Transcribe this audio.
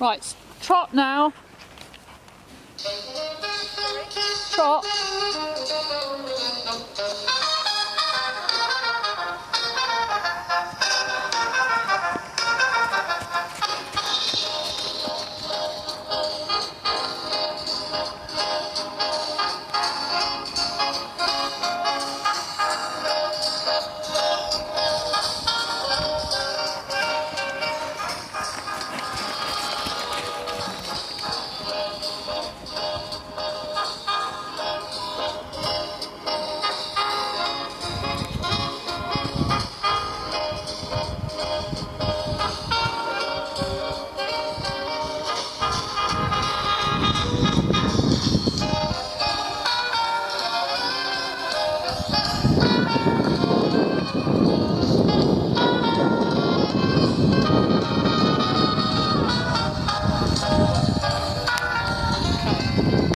Right, trot now. Trot.